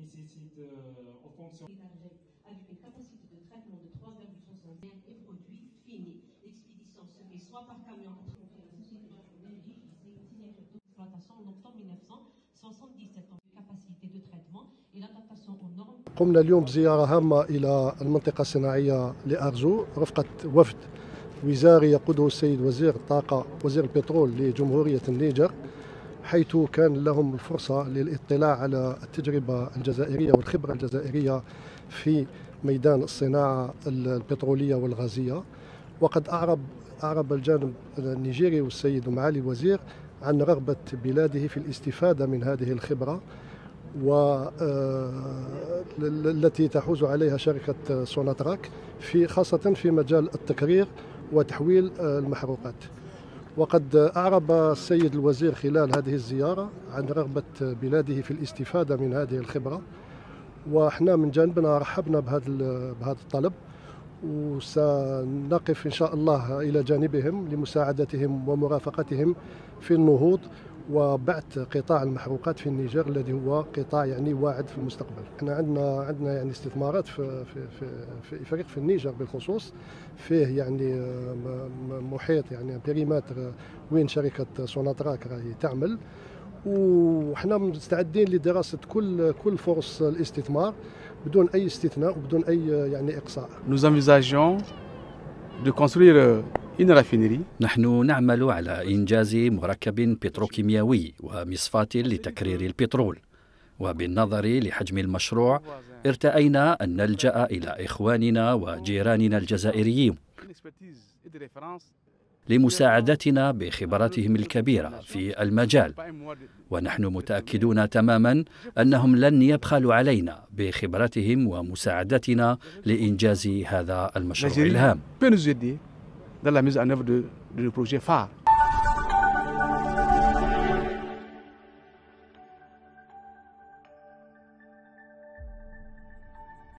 nécessite euh, en fonction avec une capacité de traitement de 3,65 et produits finis. L'expédition se fait soit par camion confié à la société japonaise d'exploitation en octobre 1977 en capacité de traitement et l'adaptation aux normes قمنا اليوم بزيارة هامة إلى المنطقة الصناعية لأرزو رفقة وفد وزاري يقوده السيد وزير الطاقة وزير البترول لجمهورية النيجر حيث كان لهم الفرصة للاطلاع على التجربة الجزائرية والخبرة الجزائرية في ميدان الصناعة البترولية والغازية. وقد أعرب أعرب الجانب النيجيري والسيد معالي الوزير عن رغبة بلاده في الاستفادة من هذه الخبرة والتي تحوز عليها شركة سوناتراك في خاصة في مجال التكرير وتحويل المحروقات. وقد أعرب السيد الوزير خلال هذه الزيارة عن رغبة بلاده في الاستفادة من هذه الخبرة وإحنا من جانبنا رحبنا بهذا بهذا الطلب وسنقف إن شاء الله إلى جانبهم لمساعدتهم ومرافقتهم في النهوض. وبعث قطاع المحروقات في النيجر الذي هو قطاع يعني واعد في المستقبل. إحنا عندنا عندنا يعني استثمارات في في في, في فريق في النيجر بالخصوص فيه يعني محيط يعني périmètre وين شركة سوناتراك راهي تعمل وحنا مستعدين لدراسة كل كل فرص الاستثمار بدون أي استثناء وبدون أي يعني إقصاء. Nous envisageons une raffinerie نحن نعمل على إنجاز مركب بتروكيميائي ومصفاة لتكرير البترول وبالنظر لحجم المشروع ارتأينا أن نلجأ إلى إخواننا وجيراننا الجزائريين لمساعدتنا بخبراتهم الكبيرة في المجال. ونحن متأكدون تماما أنهم لن يبخلوا علينا بخبرتهم ومساعدتنا لإنجاز هذا المشروع الهام. Dans la mise en œuvre de, de projets phares.